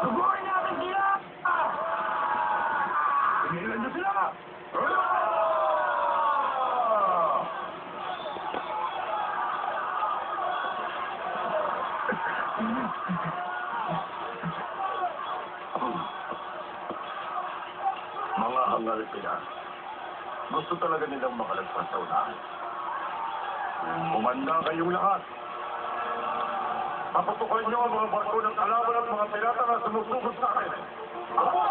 Subuhin natin sila! Tingnan niyo sila! Mga hangal sila. Gusto talaga nilang makalagpas sa unahan. Kumanda kayong lahat. Paputukan niyo ang mga barko ng kalaban at mga pirata na sumusugod sa akin. Apo!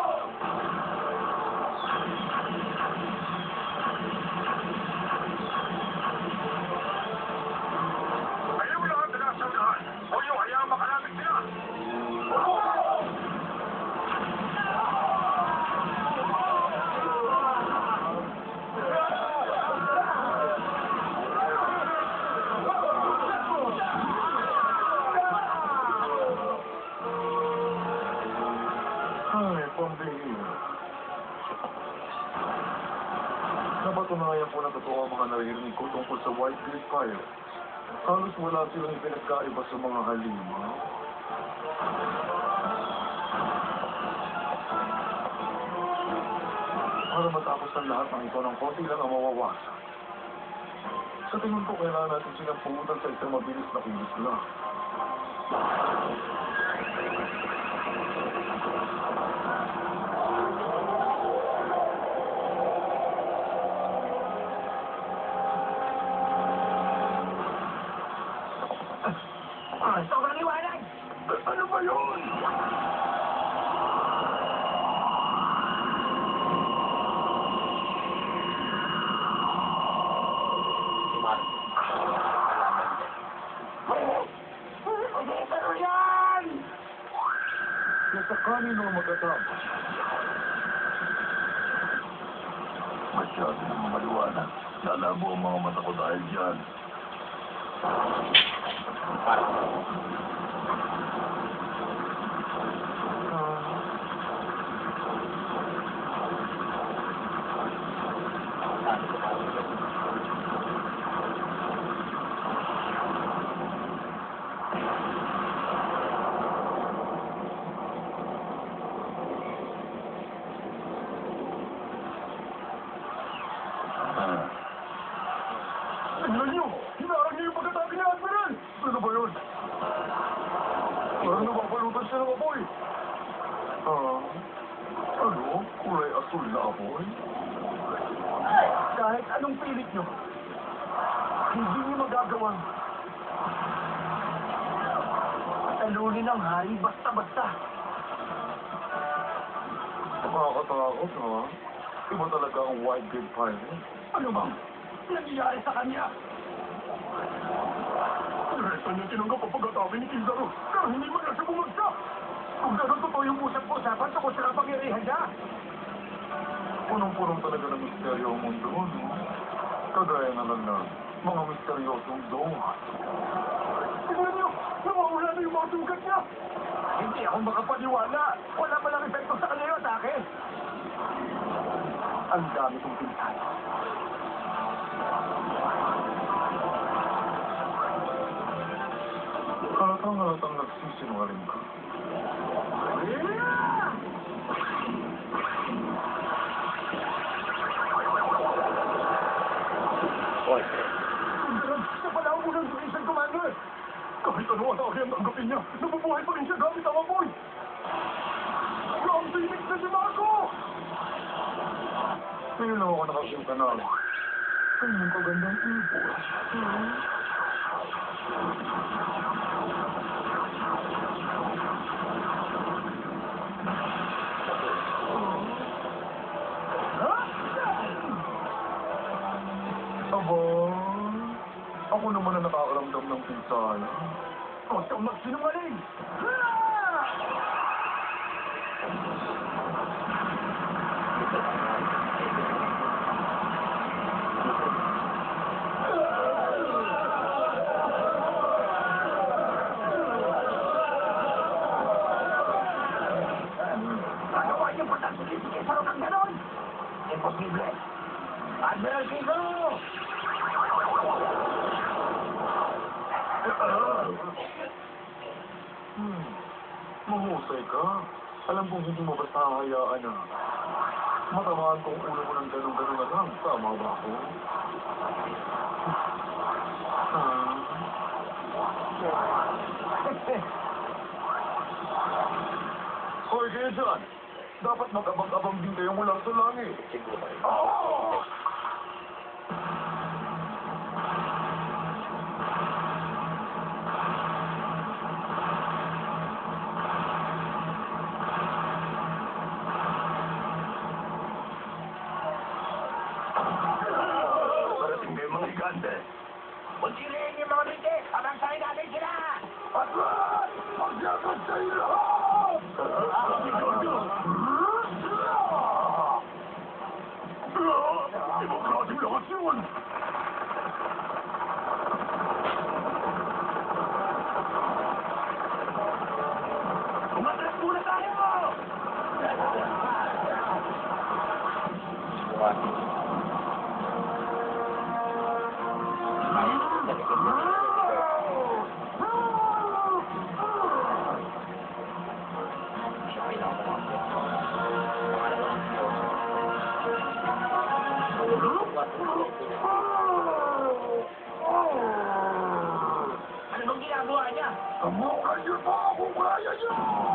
Napatunayan po na totoo ang mga naririnig ko tungkol sa White Great Fire. Halos wala silang pinagkaiba sa mga halima. Para matapos ang lahat ng ito ng konti lang ang mawawasan. Sa tingin ko, kailangan natin silang pumunta sa isang mabilis na kilos lang. Yan? Nasa kanino ang magkatama? Masyado ng maliwanag. Lalabo ang mga mata ko dahil dyan. Tingnan niyo! Hinarang niyo yung pagkatabi ni Admiral! Ano ba yun? Parang nababalutan siya ng apoy. Ah, ano? Kulay asul na apoy? Kahit anong pilit niyo, hindi niyo magagawang talunin ang hari basta-basta. Nakakatakot, ha? Iba talaga ang White Great Pirate. Ano bang nangyayari sa kanya? Resa niya tinanggap ang pagkatabi ni Kizaru, pero hindi man lang siya bumagsak. Kung gano'n totoo yung usap-usapan sa kapangyarihan niya. Punong-punong talaga ng misteryo ang mundo, no? Kagaya na lang na mga misteryosong donut. Tignan niyo! Nawawala na yung mga sugat niya! Hindi ako makapaniwala! Wala pa lang epekto sa kanya yun sa akin! Ang dami kong pinsan. Halatang-halatang nagsisinungaling ka. Hoy, Sundran, siya pala ang unang Division Commander! Kahit ano ang ang tanggapin niya, nabubuhay pa rin siya gamit ang apoy! From Phoenix na si Marco! Ngayon lang ako nakakita na. Kanyang kagandang ibon. Aba, ako naman ang nakakaramdam ng pinsala. Huwag kang magsinungaling! Pagawa niyo pa sa sige sa ng ganon! Imposible! Admiral Kizaru! Hmm. Mahusay ka. Alam kong hindi mo basta hayaan na. Matamaan kong ulo mo ng ganun-ganun na lang. Tama ba ako? Ah. Kayo dyan. Dapat mag-abang-abang din kayo mula sa langit. Siguro. Oh! Parating yung mga higante. Niya? Sumukan niyo po kung kaya niyo!